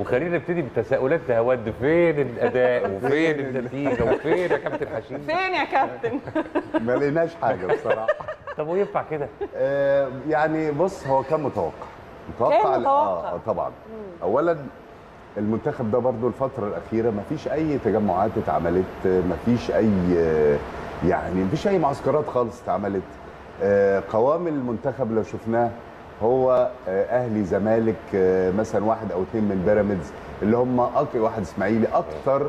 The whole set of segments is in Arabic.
وخلينا نبتدي بتساؤلات هود فين الأداء؟ وفين النتيجة؟ وفين يا كابتن حشيم؟ فين يا كابتن؟ ما لقيناش حاجة بصراحة. طب وينفع كده؟ آه، يعني بص هو كان متوقع. كان ال- متوقع. آه طبعا. اولا المنتخب ده برضو الفترة الأخيرة ما فيش أي تجمعات اتعملت ما فيش أي آه، يعني ما فيش أي معسكرات خالص اتعملت. آه، قوام المنتخب لو شفناه هو آه، أهلي زمالك آه، مثلا واحد أو اثنين من بيراميدز اللي هم أك... واحد إسماعيلي أكتر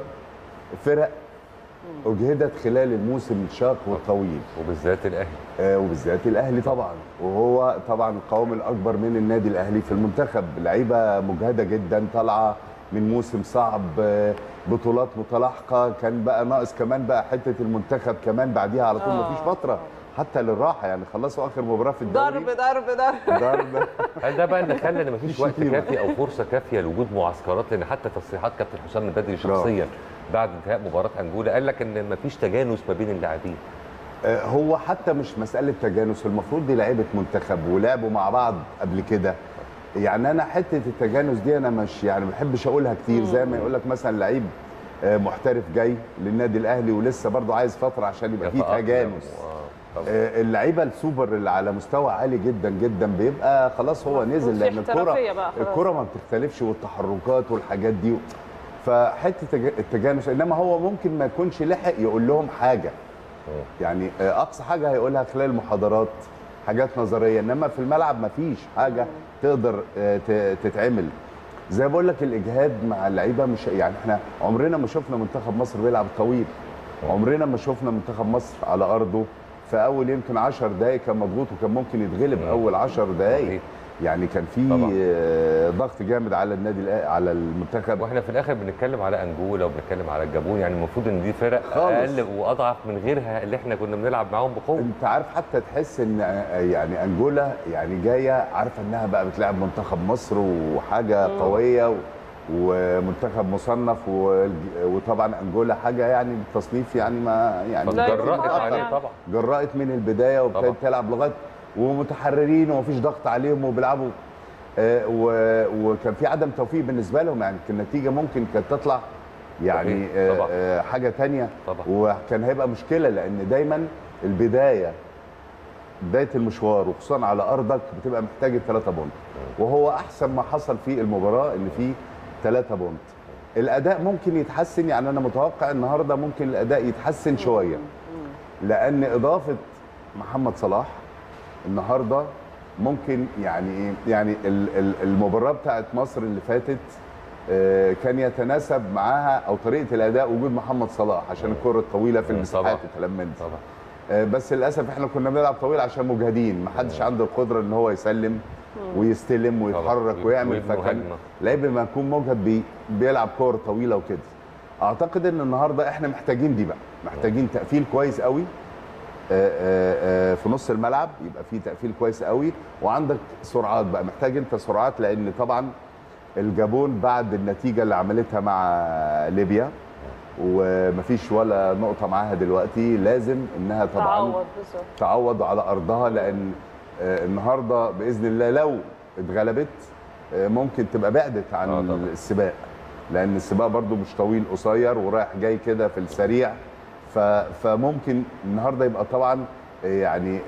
فرق أجهدت خلال الموسم الشاق والطويل. وبالذات الأهلي. آه، وبالذات الأهلي طبعا. وهو طبعا القوام الأكبر من النادي الأهلي في المنتخب. لعيبة مجهدة جدا طالعة من موسم صعب آه، بطولات متلاحقة. كان بقى ناقص كمان بقى حتة المنتخب كمان بعديها على طول. آه. مفيش فترة. حتى للراحة يعني خلصوا آخر مباراة في الدوري. ضرب ضرب ضرب. ضرب. هل ده بقى اللي خلى إن مفيش وقت. كافي أو فرصة كافية لوجود معسكرات؟ لأن حتى تصريحات كابتن حسام البدري شخصيا بعد انتهاء مباراة أنجولا قال لك إن مفيش تجانس ما بين اللاعبين. آه، هو حتى مش مسألة تجانس المفروض دي لعيبة منتخب ولعبوا مع بعض قبل كده. يعني أنا حتة التجانس دي أنا مش يعني ما بحبش أقولها كتير. زي ما يقول لك مثلا لعيب آه، محترف جاي للنادي الأهلي ولسه برضه عايز فترة عشان يبقى فيه. تجانس. آه، اللعيبة السوبر اللي على مستوى عالي جدا جدا بيبقى خلاص هو نزل لأن الكره. الكرة ما بتختلفش والتحركات والحاجات دي فحتة التج- التجانس إنما هو ممكن ما يكونش لحق يقول لهم حاجة. يعني آه، أقصى حاجة هيقولها خلال المحاضرات حاجات نظرية إنما في الملعب ما فيش حاجة تقدر آه، تتعمل. زي ما بقول لك الإجهاد مع اللعيبة مش يعني إحنا عمرنا ما شفنا منتخب مصر بيلعب طويل. عمرنا ما شفنا منتخب مصر على أرضه في أول يمكن 10 دقائق كان مضغوط وكان ممكن يتغلب مم. أول 10 دقائق. يعني كان في. آه، ضغط جامد على النادي على المنتخب وإحنا في الآخر بنتكلم على أنجولا وبنتكلم على الجابون يعني المفروض إن دي فرق خالص. أقل وأضعف من غيرها اللي إحنا كنا بنلعب معاهم بقوة أنت عارف حتى تحس إن يعني أنجولا يعني جاية عارفة إنها بقى بتلعب منتخب مصر وحاجة قوية و- ومنتخب مصنف وطبعا انجولا حاجة يعني التصنيف يعني ما يعني جرأت عليه. طبعا جرأت من البداية وابتدت. تلعب لغاية ومتحررين ومفيش ضغط عليهم وبيلعبوا آه، وكان في عدم توفيق بالنسبة لهم يعني النتيجة ممكن كانت تطلع يعني. آه، طبعا. آه، حاجة طبعا. وكان هيبقى مشكلة لأن دايما البداية بداية المشوار وخصوصا على أرضك بتبقى محتاج الثلاثه بونت وهو أحسن ما حصل في المباراة إن في ثلاثة بونت. الأداء ممكن يتحسن يعني أنا متوقع النهارده ممكن الأداء يتحسن شوية. لأن إضافة محمد صلاح النهارده ممكن يعني إيه؟ يعني ال- ال- المباراة بتاعت مصر اللي فاتت آه، كان يتناسب معاها أو طريقة الأداء وجود محمد صلاح عشان الكرة الطويلة في المساحات من ده طبعا. بس للأسف إحنا كنا بنلعب طويل عشان مجهدين. ما حدش عنده القدرة إن هو يسلم ويستلم ويتحرك. ويعمل فكان. لعيب ما يكون مجهد بي بيلعب كور طويلة وكده. أعتقد إن النهارده إحنا محتاجين دي بقى. محتاجين تقفيل كويس قوي آه، آه، آه، في نص الملعب. يبقى في تقفيل كويس قوي. وعندك سرعات بقى. محتاج أنت سرعات لأن طبعا الجابون بعد النتيجة اللي عملتها مع ليبيا ومفيش ولا نقطة معاها دلوقتي. لازم إنها طبعا تعوض بالظبط تعوض على أرضها لأن آه، النهارده بإذن الله لو اتغلبت آه، ممكن تبقى بعدت عن آه. السباق. لأن السباق برضو مش طويل قصير ورايح جاي كده في السريع. فممكن النهارده يبقى طبعا يعني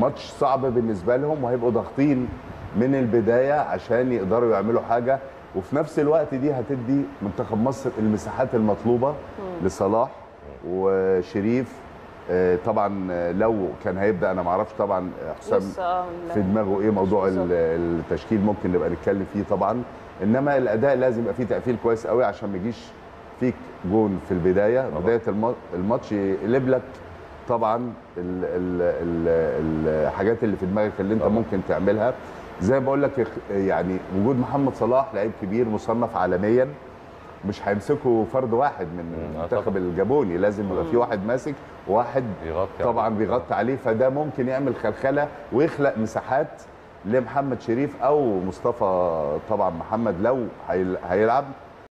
ماتش صعب بالنسبة لهم وهيبقوا ضاغطين من البداية عشان يقدروا يعملوا حاجة. وفي نفس الوقت دي هتدي منتخب مصر المساحات المطلوبة لصلاح وشريف. آه، طبعا آه، لو كان هيبدأ أنا ما أعرفش طبعا آه، حسام آه في دماغه إيه موضوع التشكيل ممكن نبقى نتكلم فيه طبعا. إنما الأداء لازم يبقى فيه تقفيل كويس قوي عشان ما يجيش فيك جون في البداية. طبعا. بداية الم- الماتش يقلب لك طبعا ال ال ال الحاجات اللي في دماغك اللي أنت طبعا. ممكن تعملها. زي ما بقول لك يعني وجود محمد صلاح لعيب كبير مصنف عالميا مش هيمسكوا فرد واحد من المنتخب. الجابوني لازم يبقى في واحد ماسك وواحد بيغطي طبعا. بيغطي عليه فده ممكن يعمل خلخلة ويخلق مساحات لمحمد شريف أو مصطفى طبعا محمد لو هيل- هيلعب